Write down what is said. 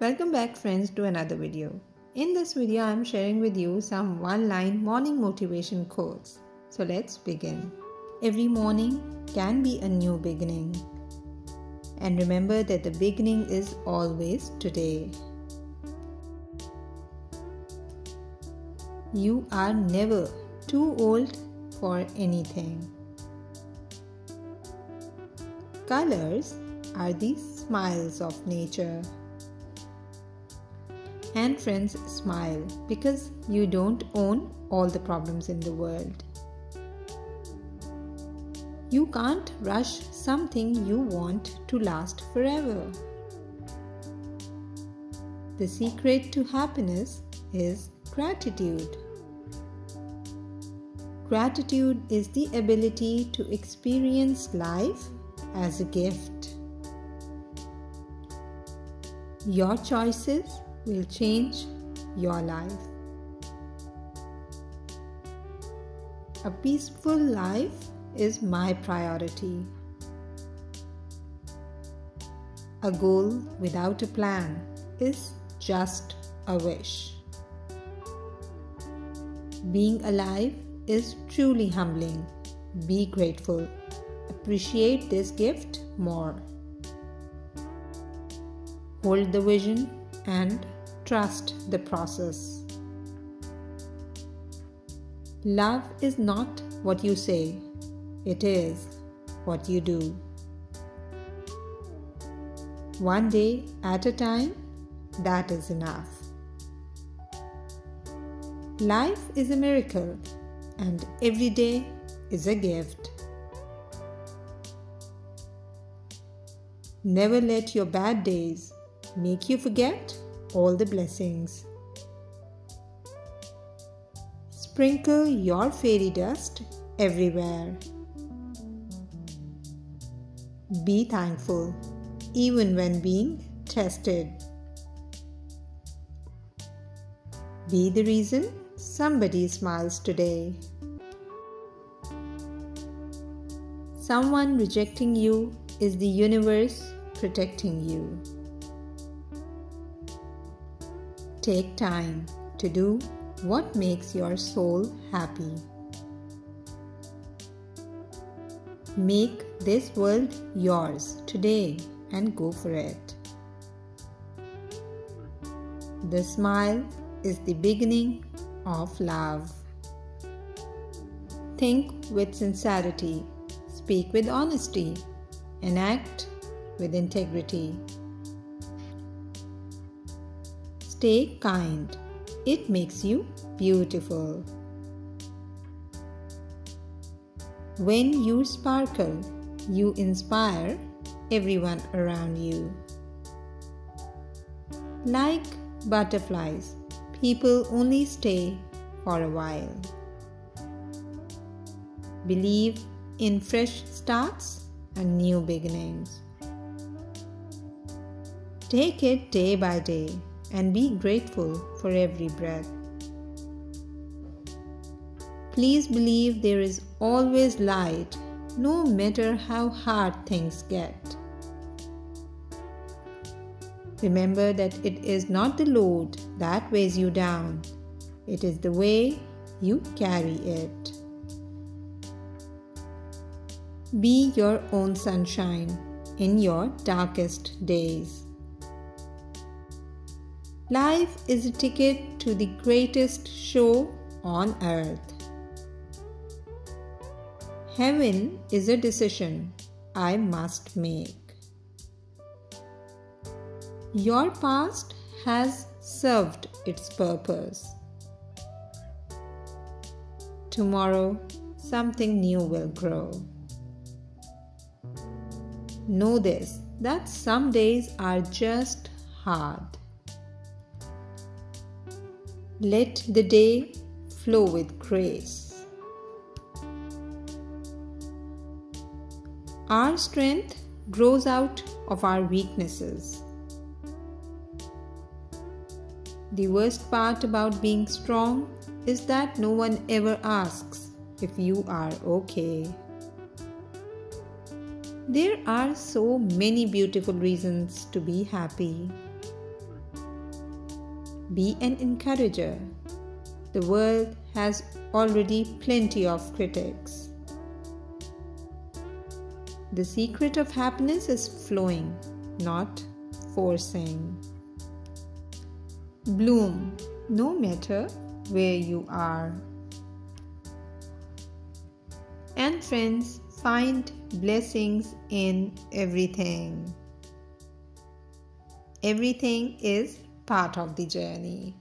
Welcome back friends to another video. In this video I am sharing with you some one line morning motivation quotes. So let's begin. Every morning can be a new beginning. And remember that the beginning is always today. You are never too old for anything. Colors are the smiles of nature. And friends, smile because you don't own all the problems in the world. You can't rush something you want to last forever. The secret to happiness is gratitude. Gratitude is the ability to experience life as a gift. Your choices will change your life. A peaceful life is my priority. A goal without a plan is just a wish. Being alive is truly humbling. Be grateful. Appreciate this gift more. Hold the vision and trust the process. Love is not what you say, it is what you do. One day at a time, that is enough. Life is a miracle, and every day is a gift. Never let your bad days make you forget all the blessings. Sprinkle your fairy dust everywhere. Be thankful even when being tested. Be the reason somebody smiles today. Someone rejecting you is the universe protecting you. Take time to do what makes your soul happy. Make this world yours today and go for it. The smile is the beginning of love. Think with sincerity, speak with honesty, and act with integrity. Stay kind. It makes you beautiful. When you sparkle, you inspire everyone around you. Like butterflies, people only stay for a while. Believe in fresh starts and new beginnings. Take it day by day and be grateful for every breath. Please believe there is always light, no matter how hard things get. Remember that it is not the load that weighs you down, it is the way you carry it. Be your own sunshine in your darkest days. Life is a ticket to the greatest show on earth. Heaven is a decision I must make. Your past has served its purpose. Tomorrow, something new will grow. Know this that some days are just hard. Let the day flow with grace. Our strength grows out of our weaknesses. The worst part about being strong is that no one ever asks if you are okay. There are so many beautiful reasons to be happy. Be an encourager. The world has already plenty of critics. The secret of happiness is flowing, not forcing. Bloom no matter where you are. And friends, find blessings in everything. Everything is part of the journey.